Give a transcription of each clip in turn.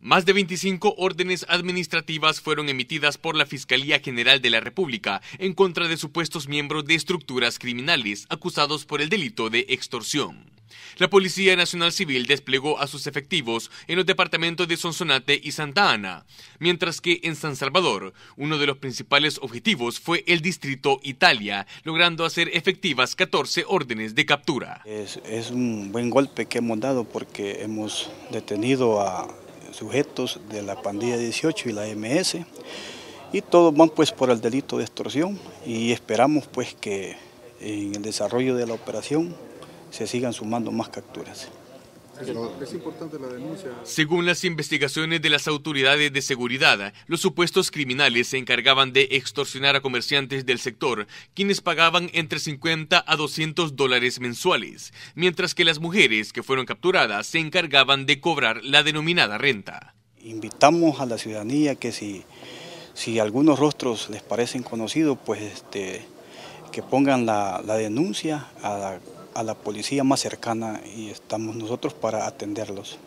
Más de 25 órdenes administrativas fueron emitidas por la Fiscalía General de la República en contra de supuestos miembros de estructuras criminales acusados por el delito de extorsión. La Policía Nacional Civil desplegó a sus efectivos en los departamentos de Sonsonate y Santa Ana, mientras que en San Salvador, uno de los principales objetivos fue el Distrito Italia, logrando hacer efectivas 14 órdenes de captura. Es, un buen golpe que hemos dado porque hemos detenido a sujetos de la pandilla 18 y la MS y todos van pues por el delito de extorsión y esperamos pues que en el desarrollo de la operación se sigan sumando más capturas. Es importante la denuncia. Según las investigaciones de las autoridades de seguridad, los supuestos criminales se encargaban de extorsionar a comerciantes del sector, quienes pagaban entre 50 a 200 dólares mensuales, mientras que las mujeres que fueron capturadas se encargaban de cobrar la denominada renta. Invitamos a la ciudadanía que si, si algunos rostros les parecen conocidos, pues este, que pongan la, la denuncia a la a la policía más cercana y estamos nosotros para atenderlos.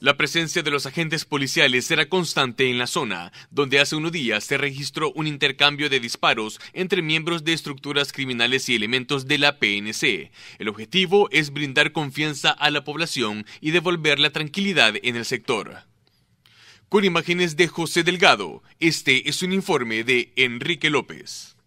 La presencia de los agentes policiales será constante en la zona, donde hace unos días se registró un intercambio de disparos entre miembros de estructuras criminales y elementos de la PNC. El objetivo es brindar confianza a la población y devolver la tranquilidad en el sector. Con imágenes de José Delgado, este es un informe de Enrique López.